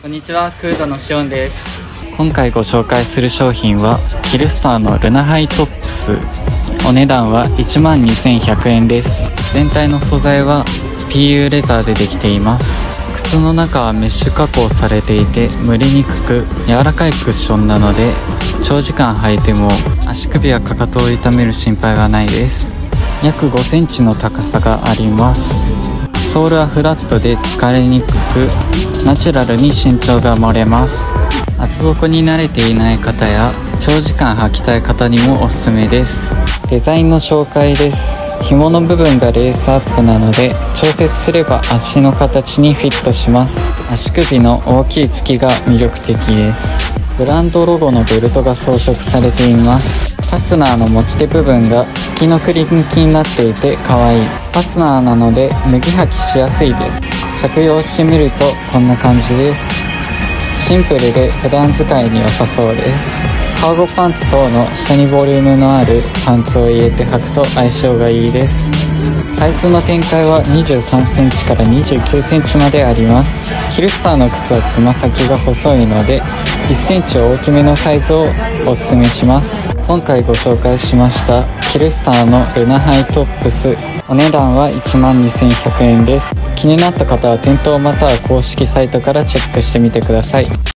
こんにちは、クーザのシオンです。今回ご紹介する商品はキルスターのルナハイトップス。お値段は12,100円です。全体の素材は PU レザーでできています。靴の中はメッシュ加工されていて蒸れにくく柔らかいクッションなので長時間履いても足首やかかとを痛める心配はないです。約5センチの高さがあります。ソールはフラットで疲れにくくナチュラルに身長が盛れます。厚底に慣れていない方や長時間履きたい方にもおすすめです。デザインの紹介です。紐の部分がレースアップなので調節すれば足の形にフィットします。足首の大きい突きが魅力的です。ブランドロゴのベルトが装飾されています。ファスナーの持ち手部分が月のくり抜きになっていて可愛い。ファスナーなので脱ぎ履きしやすいです。着用してみるとこんな感じです。シンプルで普段使いに良さそうです。カーゴパンツ等の下にボリュームのあるパンツを入れて履くと相性がいいです。サイズの展開は 23cm から 29cm まであります。キルスターの靴はつま先が細いので 1cm 大きめのサイズをおすすめします。今回ご紹介しましたキルスターのルナハイトップス。お値段は12,100円です。気になった方は店頭または公式サイトからチェックしてみてください。